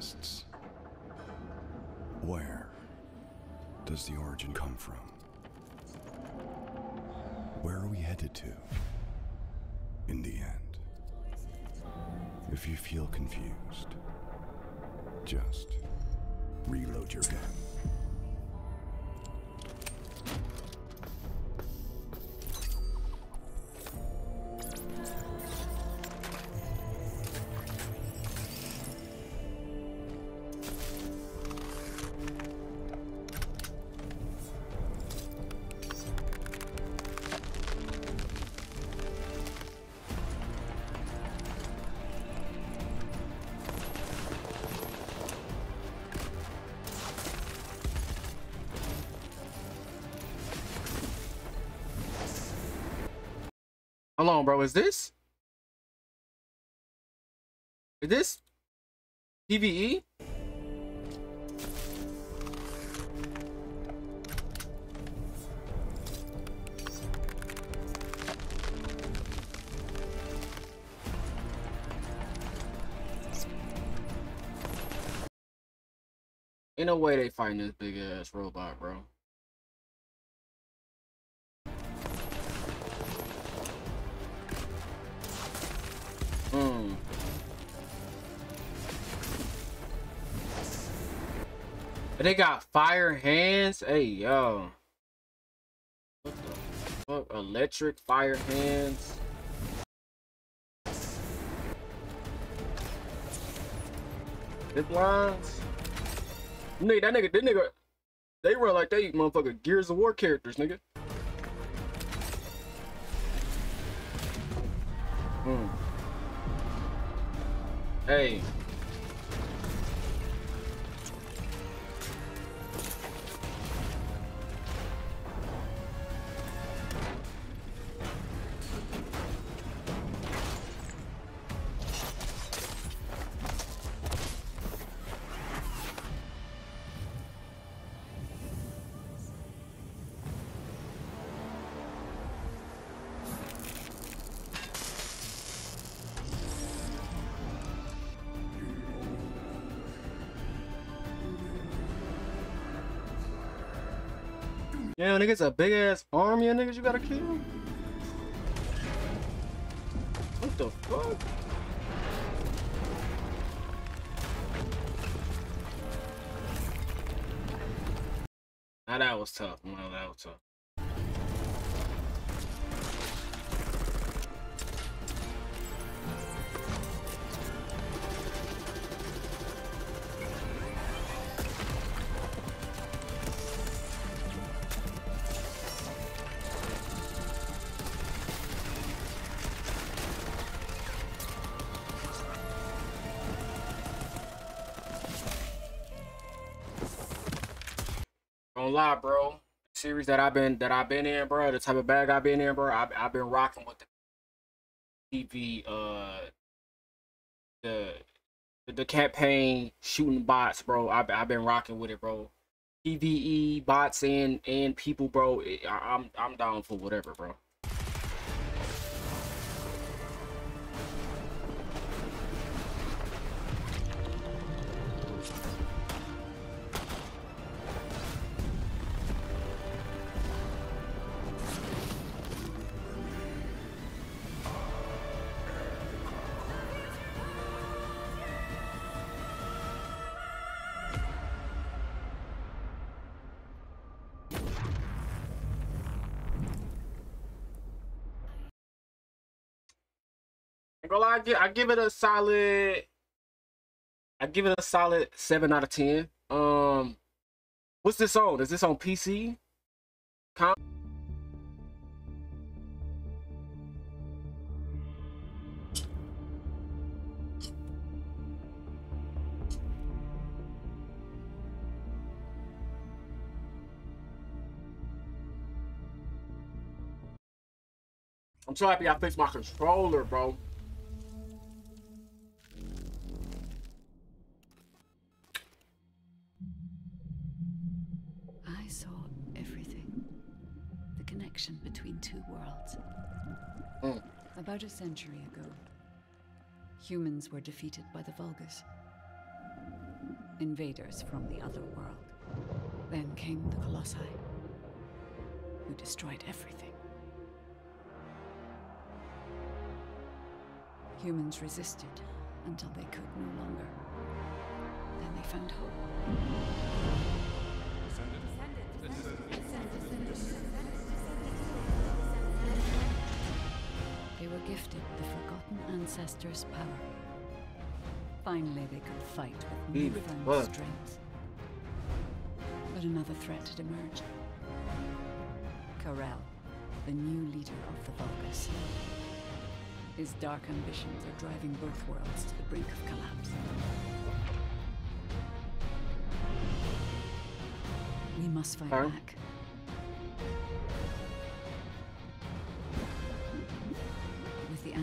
exists. Where does the origin come from? Where are we headed to? In the end. If you feel confused, just reload your gun. Is this? Is this PVE? Ain't no way they fighting this big ass robot, bro. They got fire hands. Hey yo. What the fuck? Electric fire hands. Zip lines. Nigga, that nigga, that nigga, they run like they motherfucker Gears of War characters, nigga. Hmm. Hey. Niggas a big ass army of niggas you gotta kill. What the fuck? Now that was tough. No, that was tough. Don't lie, bro. Series that I've been that I've been in, bro. The type of bag I've been in, bro. I've, I've been rocking with the TV, uh, the the, the campaign shooting bots, bro. I've I've been rocking with it, bro. PVE bots and and people, bro. I, I'm I'm down for whatever, bro. I give I give it a solid. I give it a solid seven out of ten. Um, what's this on? Is this on PC? Com I'm so happy I fixed my controller, bro. Saw everything. The connection between two worlds. Mm. About a century ago, humans were defeated by the Vulgus. invaders from the other world. Then came the Colossi, who destroyed everything. Humans resisted until they could no longer. Then they found hope. Were gifted the Forgotten Ancestors' power. Finally, they could fight with newfound what? strength. But another threat had emerged. Karel, the new leader of the Vulgus. His dark ambitions are driving both worlds to the brink of collapse. We must fight back.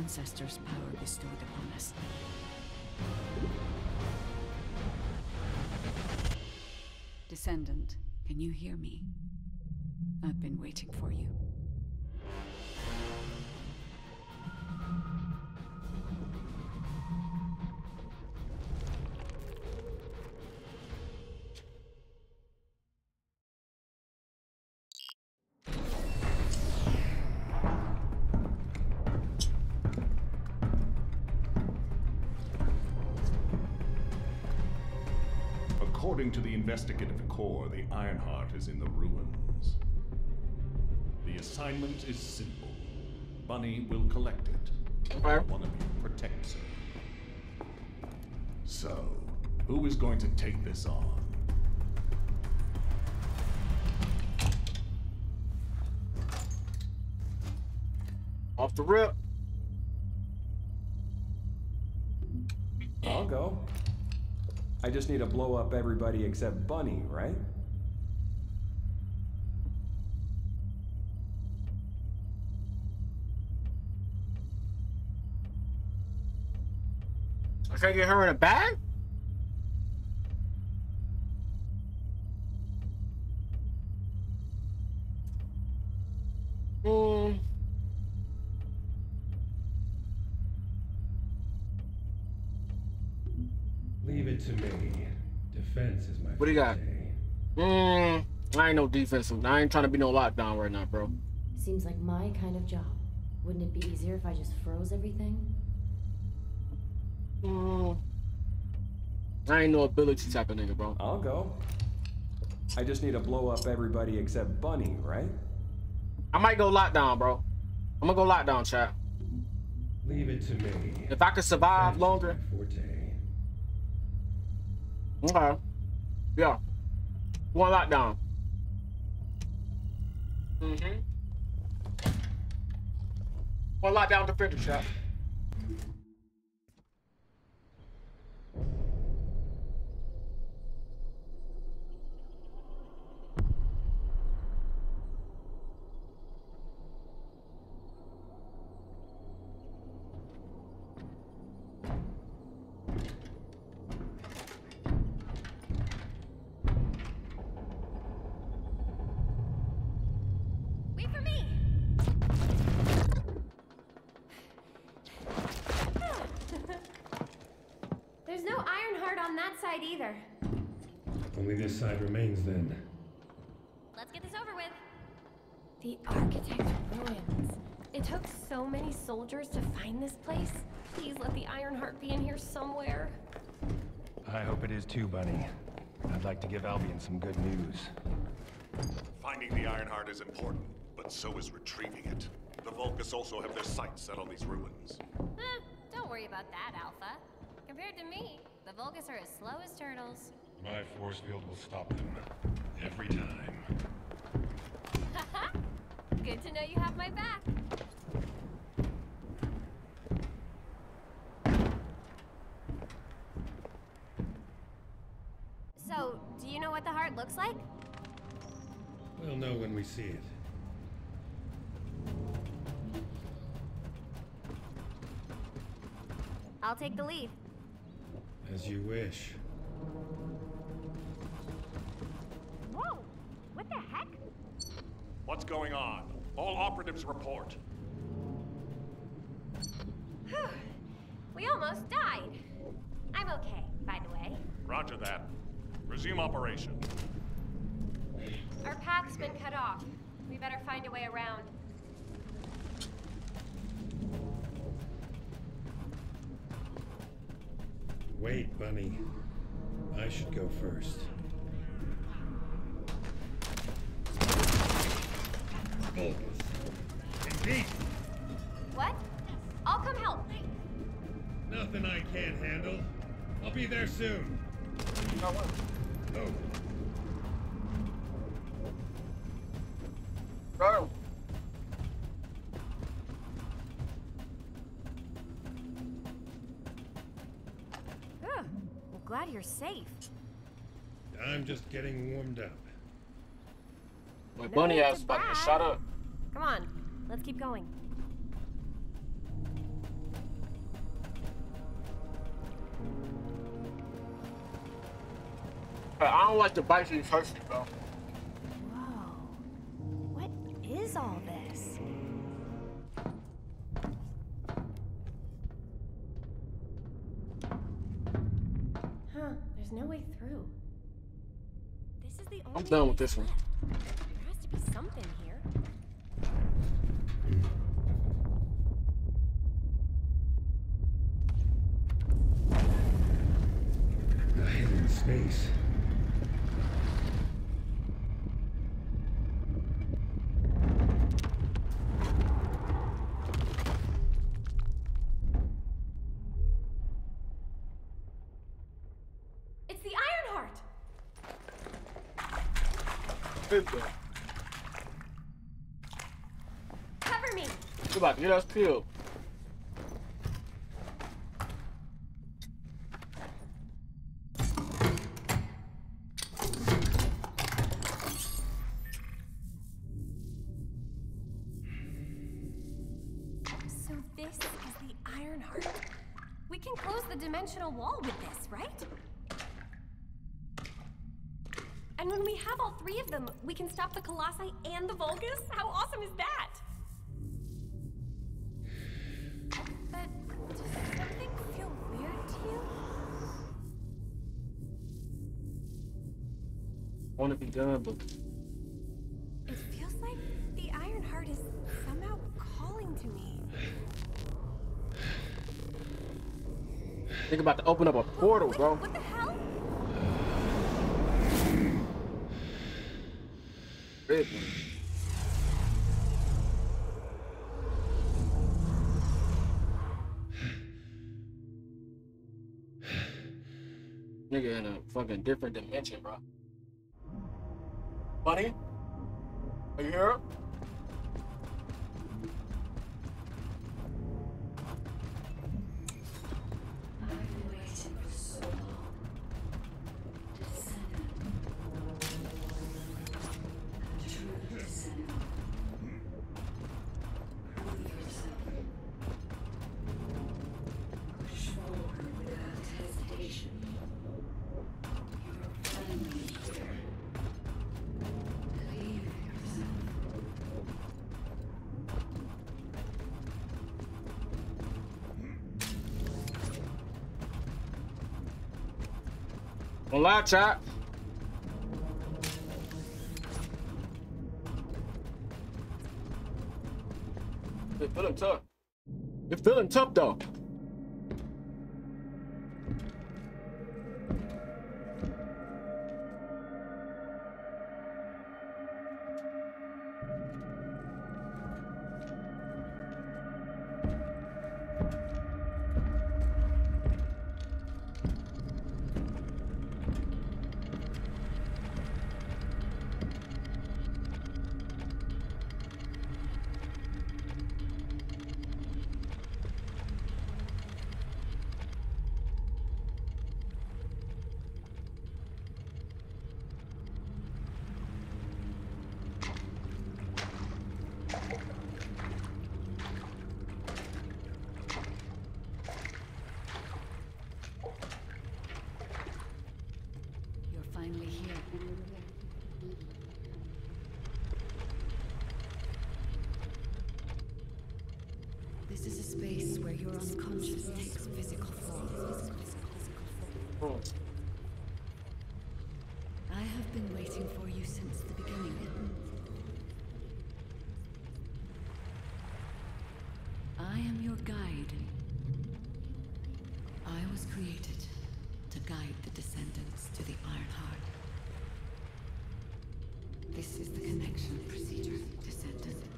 Ancestors' power bestowed upon us. Descendant, can you hear me? I've been waiting for you. Investigative corps, the Ironheart is in the ruins. The assignment is simple. Bunny will collect it. Okay. One of you protects her. So, who is going to take this on? Off the rip. I'll go. I just need to blow up everybody except Bunny, right? I can't get her in a bag? What do you got? Hmm. I ain't no defensive. I ain't trying to be no lockdown right now, bro. Seems like my kind of job. Wouldn't it be easier if I just froze everything? Hmm. I ain't no ability type of nigga, bro. I'll go. I just need to blow up everybody except Bunny, right? I might go lockdown, bro. I'm gonna go lockdown, chat. Leave it to me. If I could survive Defense is longer. Okay. Yeah. One lockdown. Mm-hmm. One lockdown defender shot. No Ironheart on that side either. Only this side remains then. Let's get this over with. The Architect's ruins. It took so many soldiers to find this place. Please let the Ironheart be in here somewhere. I hope it is too, Bunny. I'd like to give Albion some good news. Finding the Ironheart is important, but so is retrieving it. The Vulgus also have their sights set on these ruins. Eh, don't worry about that, Alpha. Compared to me, the Vulgus are as slow as turtles. My force field will stop them. Every time. Good to know you have my back. So, do you know what the heart looks like? We'll know when we see it. I'll take the lead. As you wish. Whoa! What the heck? What's going on? All operatives report. We almost died. I'm okay, by the way. Roger that. Resume operation. Our path's been cut off. We better find a way around. Wait, Bunny. I should go first. Vulgus. Indeed. What? I'll come help. Nothing I can't handle. I'll be there soon. Oh. Bro. Safe. I'm just getting warmed up. My No bunny need ass to fucking shut up. Come on, let's keep going. I don't like the bites in thirsty, bro. Whoa. What is all this? This is the only I'm done with place this one. left. There has to be something here. A hidden space. It's the Ironheart! Cover me! About to get us killed. Portal, Wait, bro. What the hell? Red one. Nigga in a fucking different dimension, bro. Buddy? Are you here? Don't lie, chat. You're feeling tough. You're feeling tough, though. Space where your unconscious takes physical form. Hmm. I've been waiting for you since the beginning. I am your guide. I was created to guide the descendants to the Iron Heart. This is the connection procedure, descendant.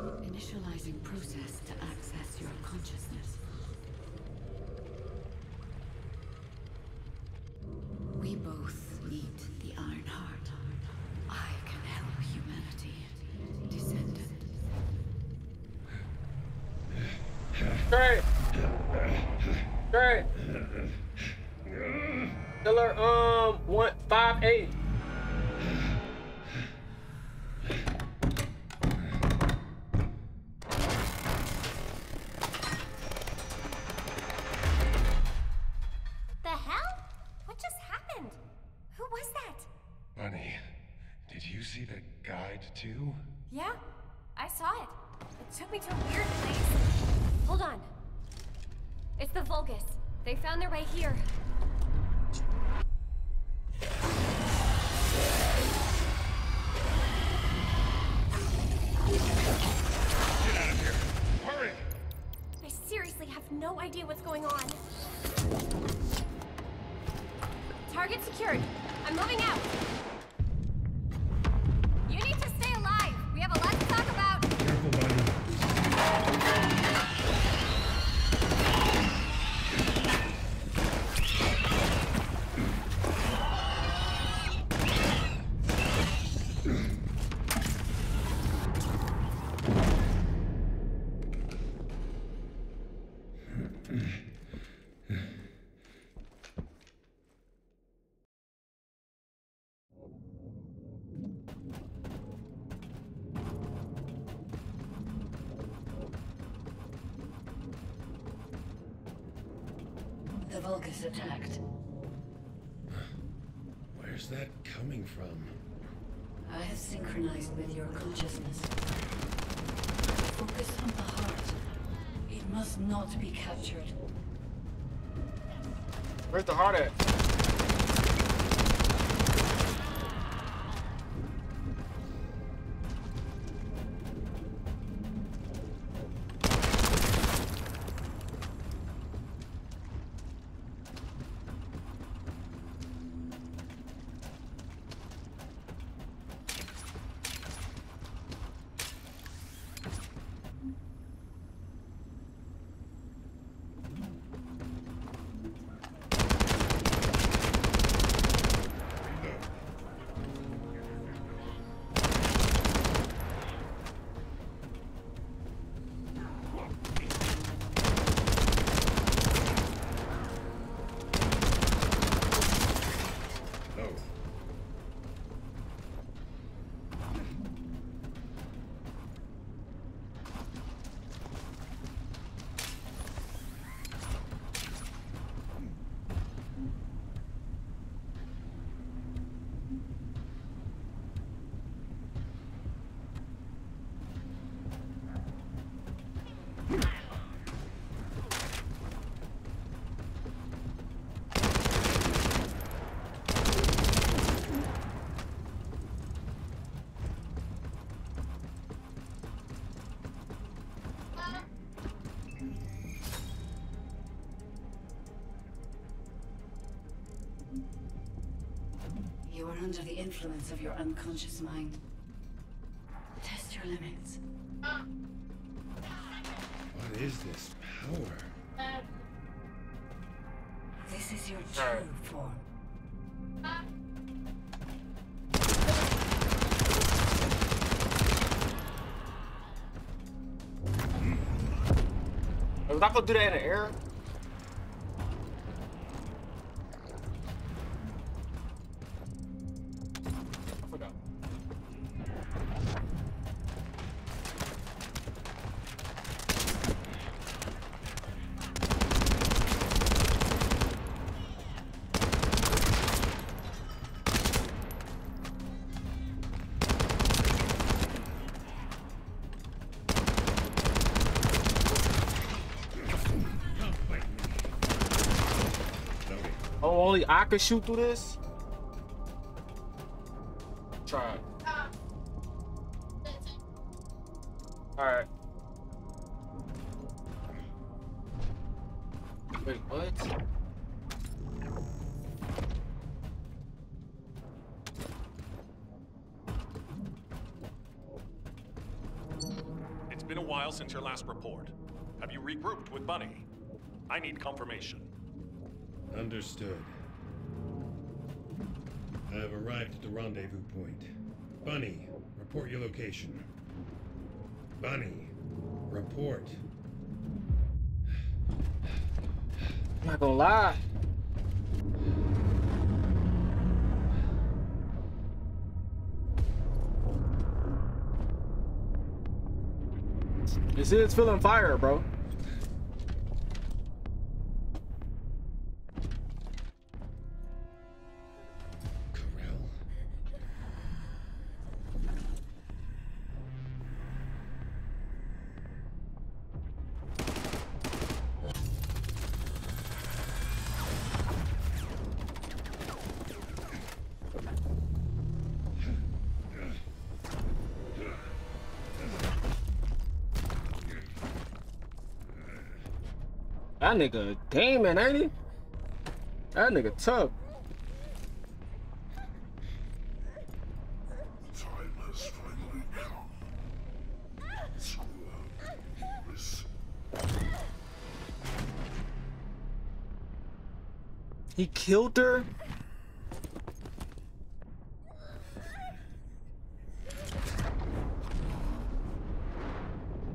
Initializing process to access your consciousness. We both need the Iron Heart. I can help humanity, descendant. Great. Target secured. I'm moving out. Synchronized with your consciousness. Focus on the heart. It must not be captured. Where's the heart at? Under the influence of your unconscious mind. Test your limits. what is this power? This is your true form. Was I supposed to do that in the air? I could shoot through this? try. Alright. Wait, what? It's been a while since your last report. Have you regrouped with Bunny? I need confirmation. Understood. Arrived at the rendezvous point. Bunny, report your location. Bunny, report. I'm not gonna lie. This is feeling fire, bro. That nigga Damon, ain't he? That nigga tough. Time has finally come. Screw up. This He killed her?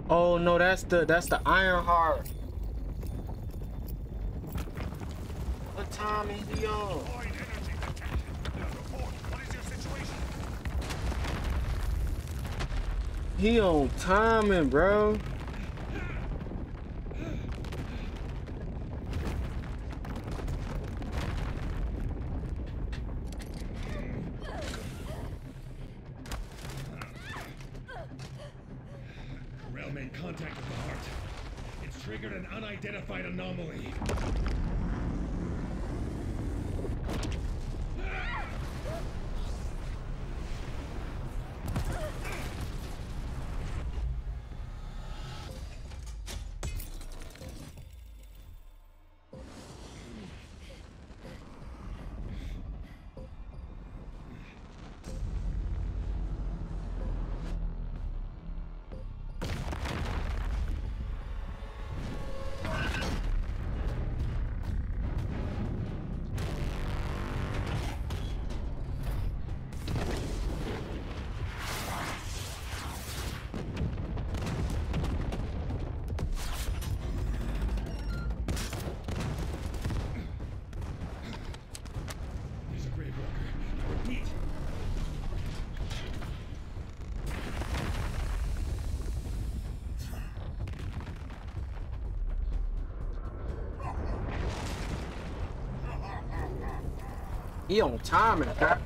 Oh no, that's the that's the Iron Heart. What time is he on? Void energy detected. Report. What is He on timing, bro. He on timing, bro.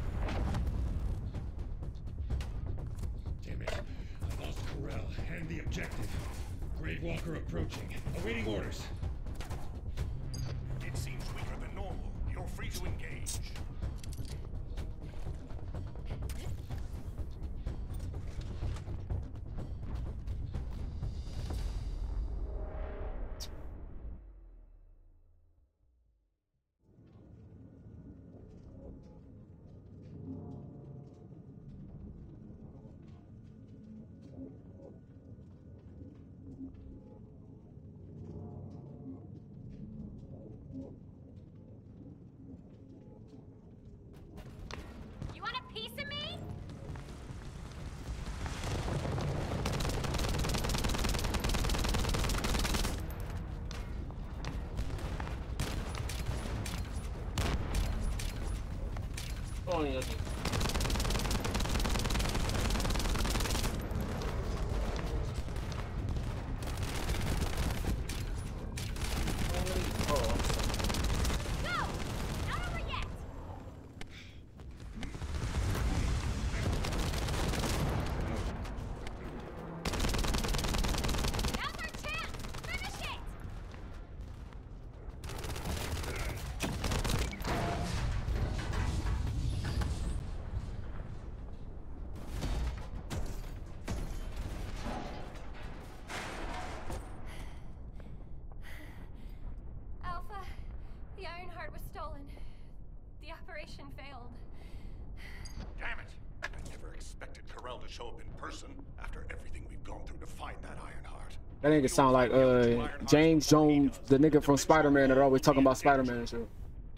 Person after everything we've gone through to find that Ironheart. That nigga sound like uh James Jones, the nigga from Spider Man that always talking about Spider Man shit.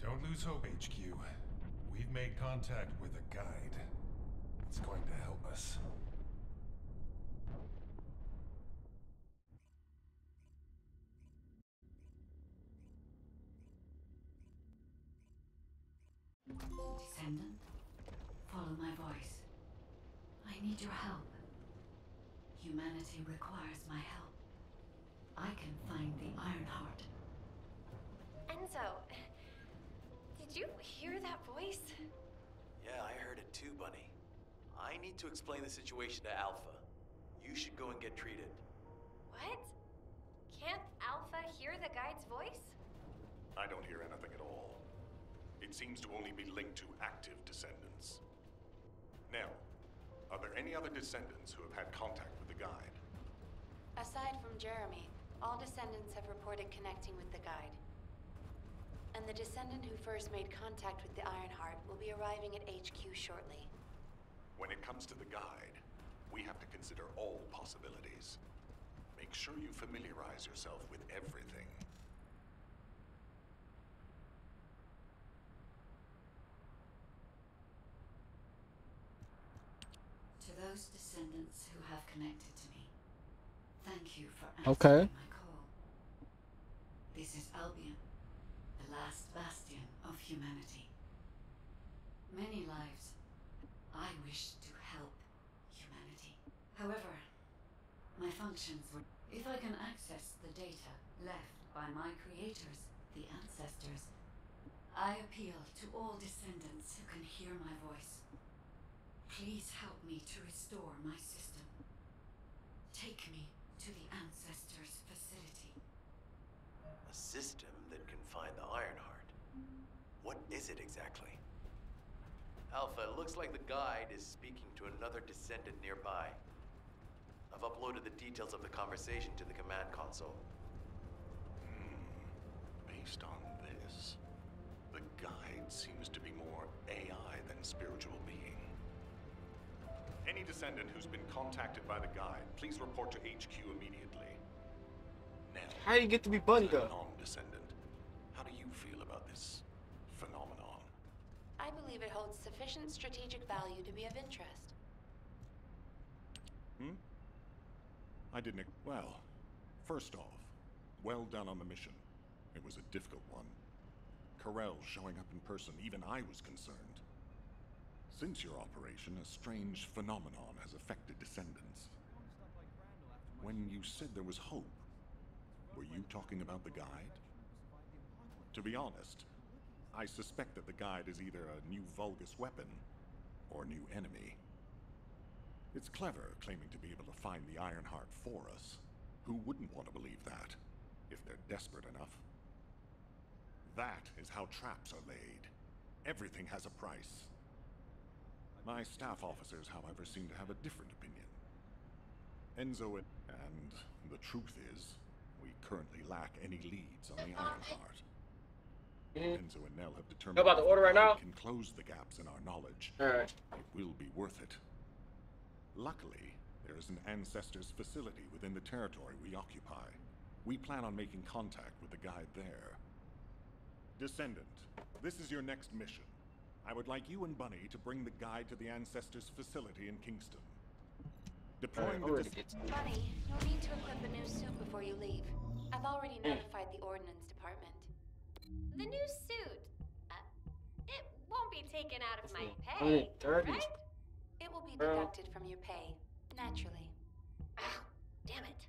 Don't lose hope, HQ. We've made contact with a guide. It's going to help us. Descendant, follow my voice. I need your help. Humanity requires my help. I can find the Ironheart. Enzo, did you hear that voice? Yeah, I heard it too, Bunny. I need to explain the situation to Alpha. You should go and get treated. What? Can't Alpha hear the guide's voice? I don't hear anything at all. It seems to only be linked to active descendants. Now, are there any other descendants who have had contact with the guide? Aside from Jeremy, all descendants have reported connecting with the guide. And the descendant who first made contact with the Ironheart will be arriving at HQ shortly. When it comes to the guide, we have to consider all possibilities. Make sure you familiarize yourself with everything. To those descendants who have connected to me, thank you for Okay. answering my call. This is Albion, the last bastion of humanity. Many lives. I wish to help humanity. However, my functions would. If I can access the data left by my creators, the ancestors, I appeal to all descendants who can hear my voice. Please help me to restore my system. Take me to the ancestors' facility. A system that can find the Ironheart. What is it exactly? Alpha, it looks like the guide is speaking to another descendant nearby. I've uploaded the details of the conversation to the command console. Hmm, based on this, the guide seems to be more AI than spiritual being. Any descendant who's been contacted by the guide, please report to HQ immediately. Now, How do you get to be Bunny as non-descendant, how do you feel about this phenomenon? I believe it holds sufficient strategic value to be of interest. Hmm? I didn't. ex- Well, first off, well done on the mission. It was a difficult one. Karel showing up in person, even I was concerned. Since your operation, a strange phenomenon has affected descendants. When you said there was hope, were you talking about the guide? To be honest, I suspect that the guide is either a new Vulgus weapon or a new enemy. It's clever claiming to be able to find the Ironheart for us. Who wouldn't want to believe that, if they're desperate enough? That is how traps are laid. Everything has a price. My staff officers, however, seem to have a different opinion. Enzo and, and the truth is, we currently lack any leads on the Ironheart. Mm-hmm. Enzo and Nell have determined about the order right now? can close the gaps in our knowledge. Alright. It will be worth it. Luckily, there is an Ancestors facility within the territory we occupy. We plan on making contact with the guide there. Descendant, this is your next mission. I would like you and Bunny to bring the guide to the Ancestors facility in Kingston. Deploying the Bunny, you'll need to equip a new suit before you leave. I've already notified the Ordnance Department. The new suit. Uh, it won't be taken out of my pay, 30. right? It will be deducted from your pay, naturally. Ah, damn it.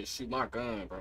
Shoot my gun, bro.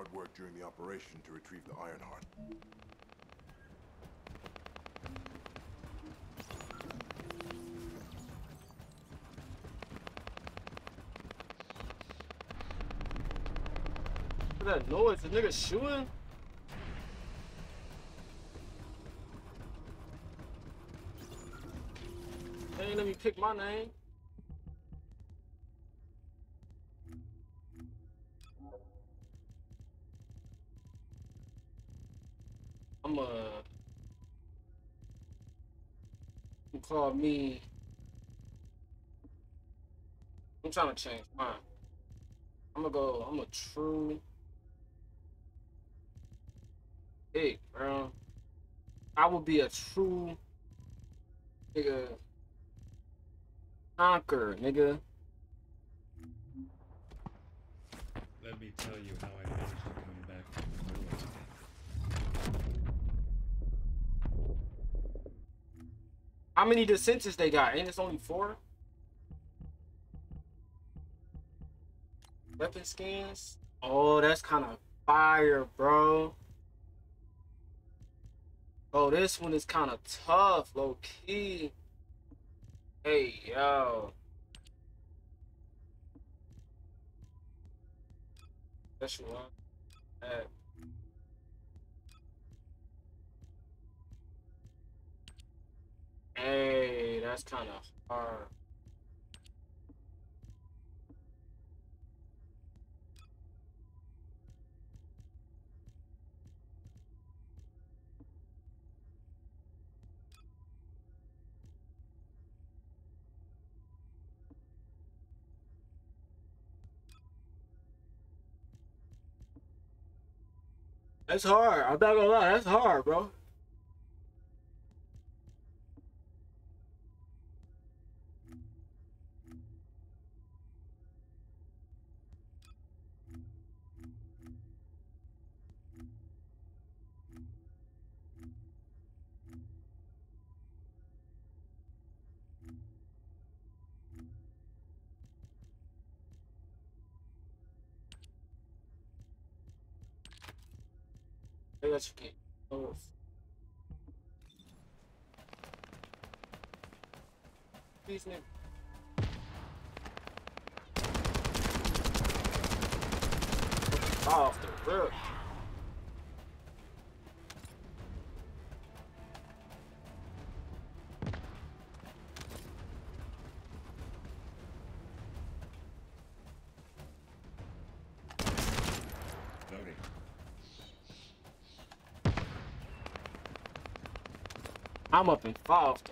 Hard work during the operation to retrieve the Ironheart. that noise? The nigga shooting? Ain't let me pick my name. I'm uh call me I'm trying to change mine. I'm gonna go I'm a true big, bro. I will be a true nigga conqueror, nigga. Let me tell you how I managed to come back from the ruins. How many descents they got? Ain't it's only four? Weapon skins? Oh, that's kind of fire, bro. Oh, this one is kind of tough, low key. Hey, yo. Special one. Hey, that's kind of hard. That's hard. I'm not gonna lie. That's hard, bro. Should get both. Please, name. Off the roof. I'm up in off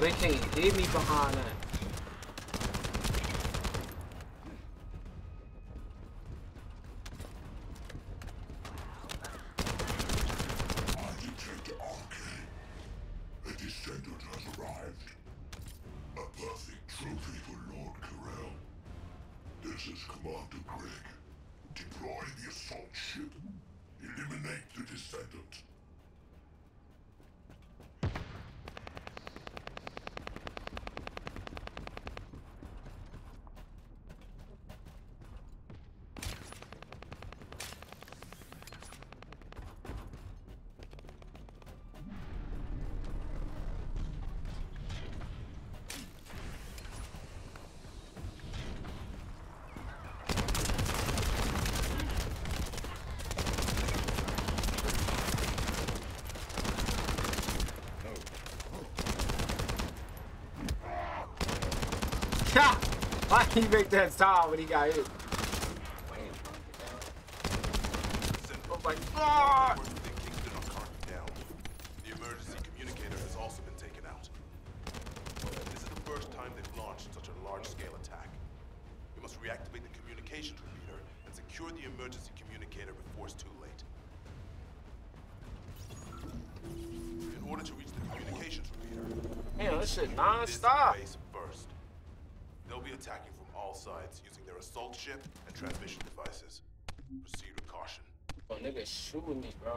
They can't hit me behind that. Architect Arcane. A descendant has arrived. A perfect trophy for Lord Karel. This is Commander Greg. Deploy the assault ship. Eliminate the descendant. he make that sound when he got hit. Transmission devices. Proceed with caution. Oh, nigga shooting me, bro.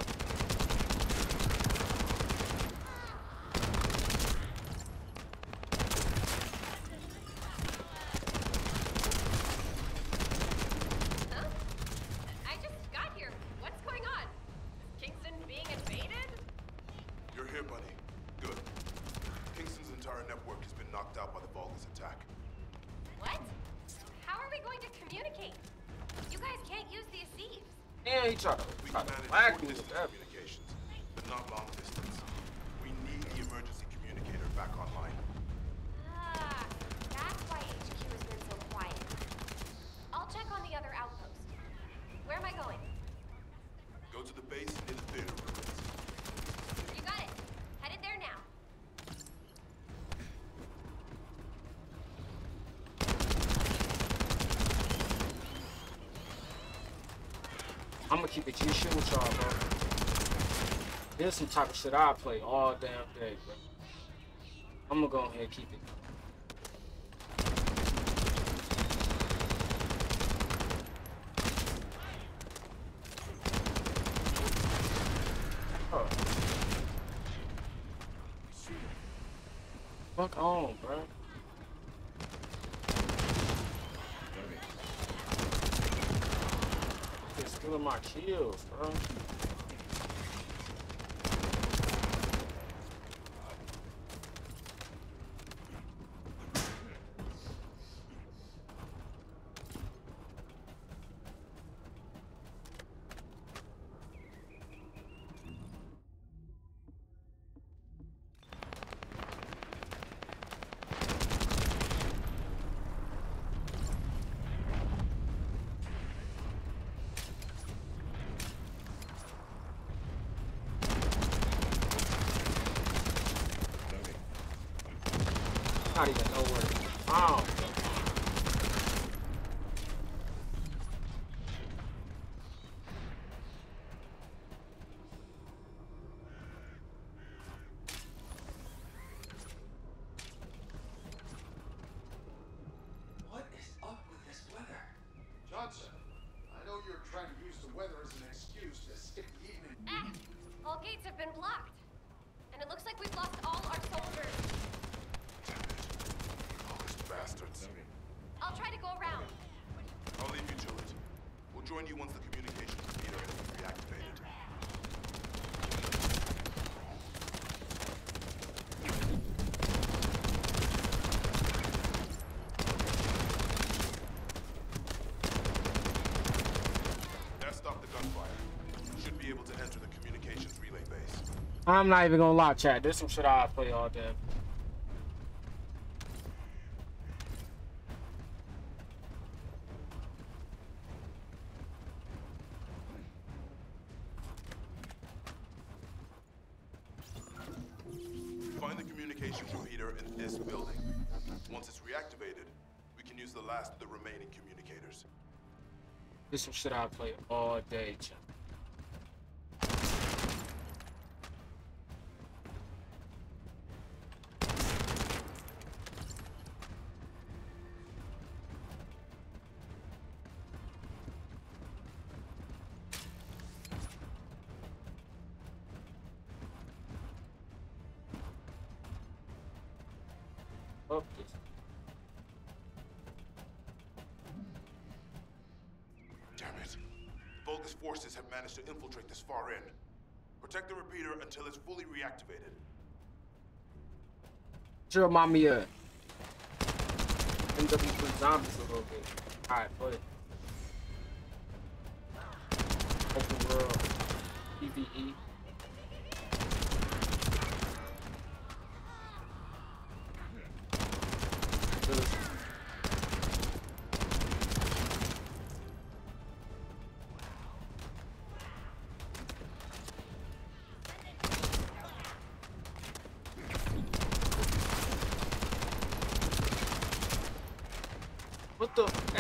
Tried to, We to whack me with that. communications, but not long distance. We need the emergency communicator back online. Ah, that's why HQ has been so quiet. I'll check on the other outpost. Where am I going? Go to the base near the theater ruins. You got it. Headed there now. I'm gonna keep it G shit with y'all, bro. This some type of shit I play all damn day, bro. I'm gonna go ahead and keep it. Fuck on, bro. They're stealing my kills, bro. Not even know where to be found. What is up with this weather? Johnson, I know you're trying to use the weather as an excuse to skip the evening. Ah! All gates have been blocked. And it looks like we've lost all our soldiers. Those bastards. I'll try to go around. I'll leave you to it. We'll join you once the communications repeater has been reactivated. That stopped the gunfire. Should be able to enter the communications relay base. I'm not even gonna lie, chat. This some shit I play all day. Find the communications repeater in this building. Once it's reactivated, we can use the last of the remaining communicators. This some shit I play all day, chat. Vulgus forces have managed to infiltrate this far in. Protect the repeater until it's fully reactivated. MW3 uh, zombies a little bit. Alright. Open world. PvE.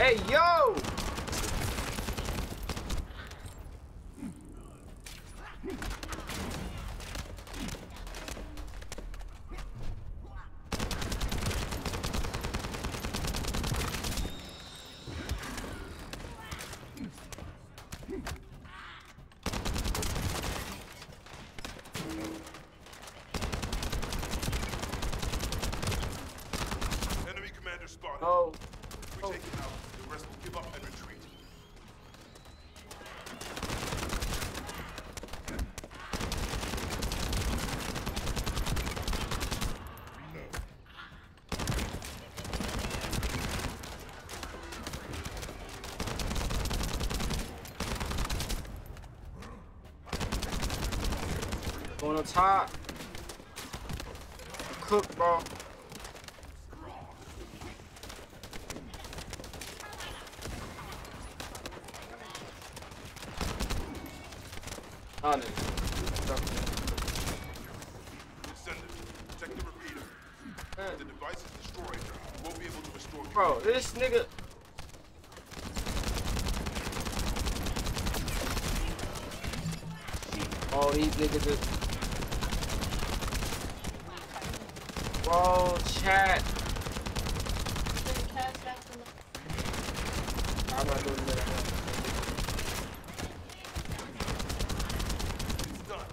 Hey, yo! Enemy commander spotted. Oh. If we take him out, the rest will give up and retreat. Top. Cook, bro. Honest. Descendant, check the repeater. If the device is destroyed, you won't be able to restore Bro, this nigga. Oh, these niggas is. Bro, chat. I'm not doing that. It's done.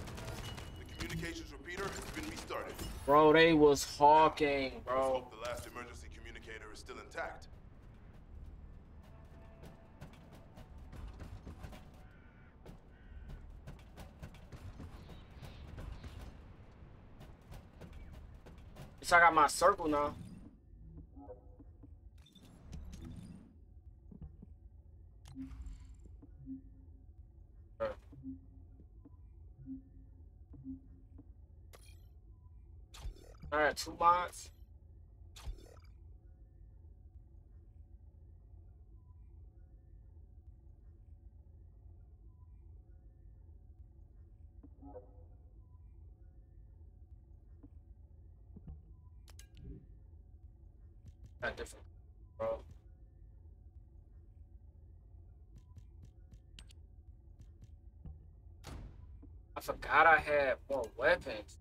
The communications repeater has been restarted. Bro, they was hawking, bro. hope the last emergency communicator is still intact. So I got my circle now. Two mods. Got different, bro. I forgot I had more weapons.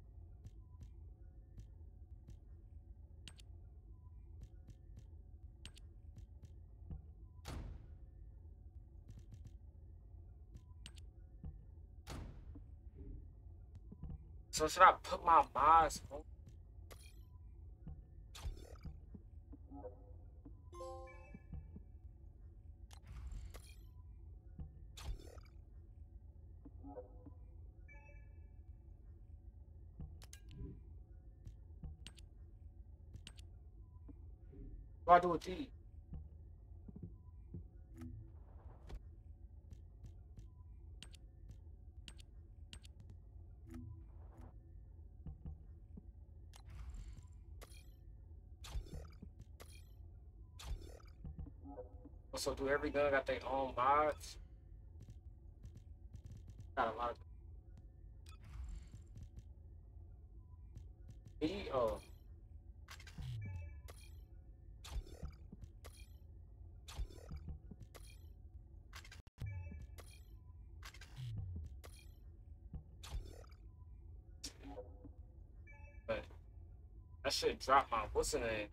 So should I put my mods on? Do I do with these? So do every gun got their own mods? Got a lot of. Me, oh. But that shit dropped my what's the name?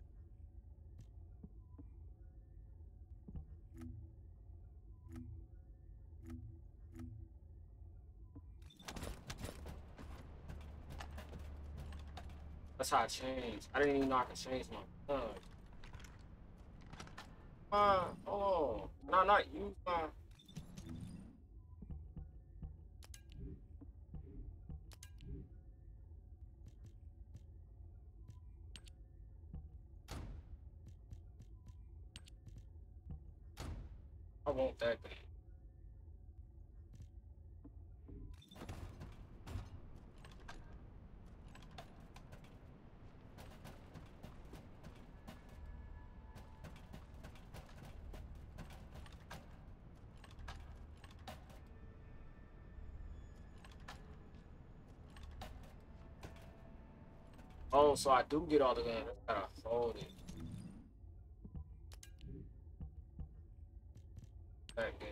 That's how I changed. I didn't even know I could change my gun. Uh, oh, no, not use my. I want that thing. Oh, so I do get all the games. I gotta fold it. That game.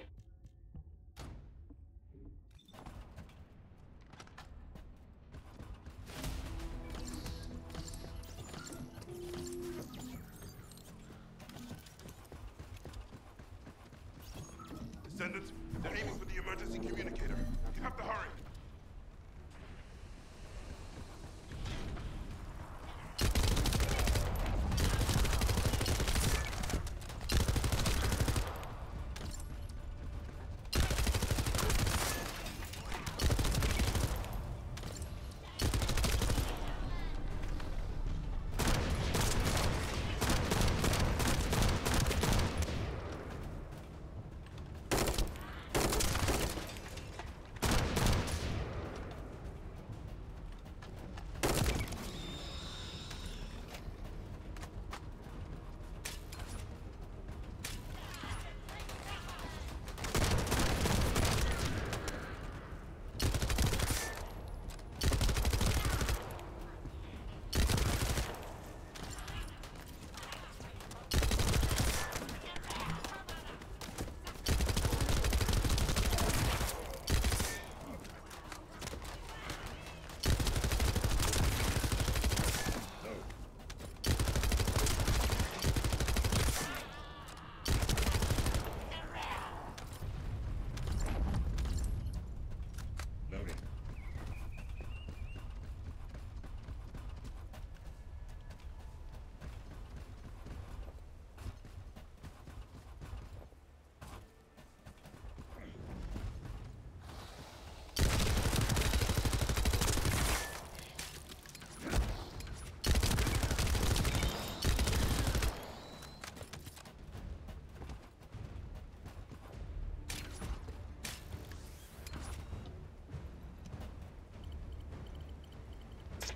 Descendants, they're aiming for the emergency communicator. You have to hurry.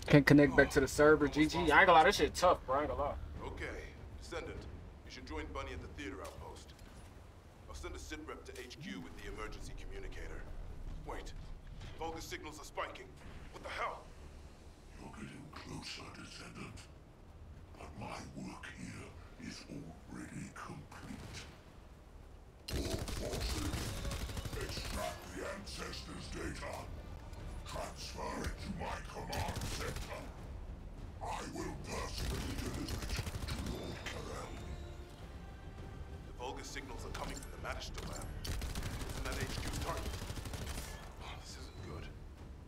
Can't connect back to the server. GG. I ain't gonna lie, this shit tough, bro. I ain't gonna lie. Okay, Descendant, you should join Bunny at the theater outpost. I'll send a sit rep to HQ with the emergency communicator. Wait, Vulgus signals are spiking. What the hell? You're getting closer, Descendant. But my work here is already complete. All forces, extract the Ancestors' data. Transfer it to my command center. I will personally deliver it to Lord Karel. The Vulgus signals are coming from the Magister lab. Isn't that HQ's target? Oh, this isn't good.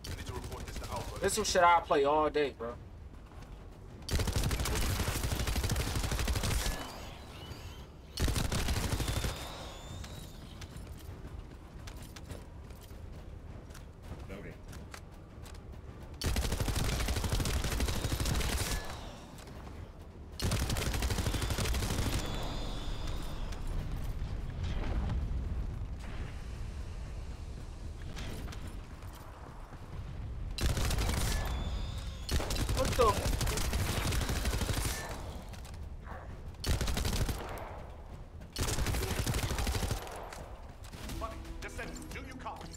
I need to report this to Alpha. This some shit I play all day, bro. Loading. What the? Bunny, Descendant, do you copy?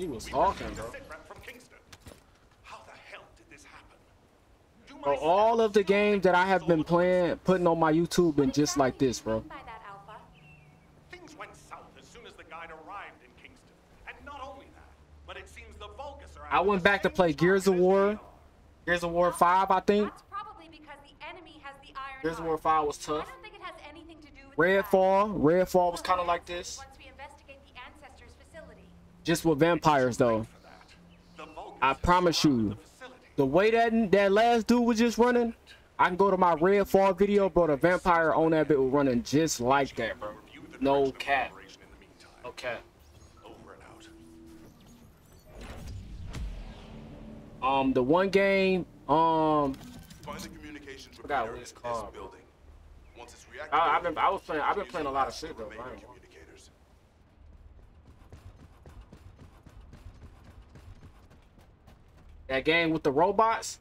He was We talking, bro. from How the hell did this happen? Do Bro, all of the games that I have been playing, putting on my YouTube, been just like this, bro. By that, Alpha. Things went south as soon as the guide arrived in Kingston. And not only that, but it seems the Vulgus are I went back to play Gears of War. Gears of War 5, I think. That's probably because the enemy has the Iron Gears of War 5 was I tough. don't think it has anything to do with. Redfall. Redfall was kind of like this. Once we investigate the Ancestors facility. Just with vampires, though. I promise you, the way that that last dude was just running, I can go to my Redfall video, bro. The vampire on that bit was running just like that, bro. No cap. Okay. Over and out. Um, the one game, um, Find the communications Forgot what it's called, building. Once it's reactivated, I, I've been, I was playing, I've been playing a lot of shit though. remaining I ain't gonna- communicators. That game with the robots,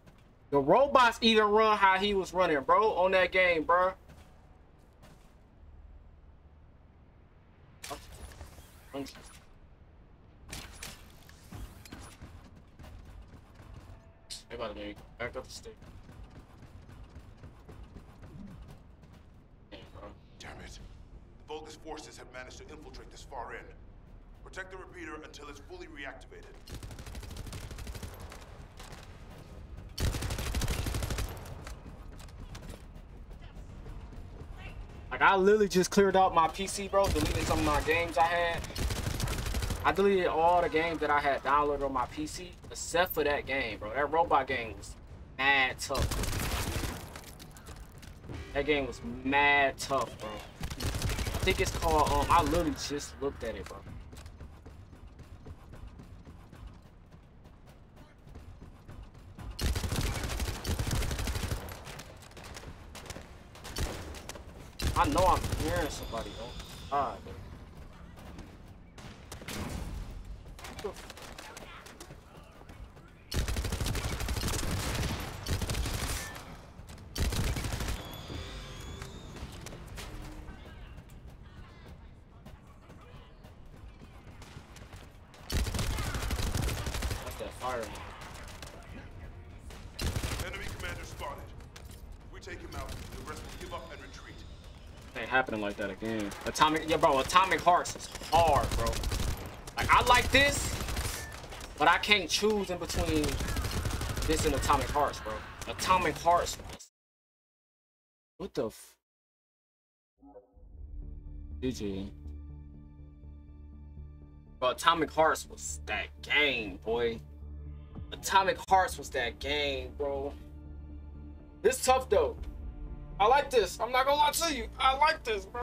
the robots even run how he was running, bro, on that game, bro. They about to back up the stick. Damn. Damn it. The Vulgus forces have managed to infiltrate this far in. Protect the repeater until it's fully reactivated. Like I literally just cleared out my PC, bro, deleted some of my games I had. I deleted all the games that I had downloaded on my PC, except for that game, bro. That robot game was mad tough. That game was mad tough, bro. I think it's called, um, I literally just looked at it, bro. I know I'm hearing somebody though. That again. Atomic, yeah, bro. Atomic Hearts is hard, bro. Like I like this, but I can't choose in between this and Atomic Hearts, bro. Atomic Hearts. What the? F GG. Bro, Atomic Hearts was that game, boy. Atomic Hearts was that game, bro. This tough though. I like this. I'm not gonna lie to you. I like this, bro.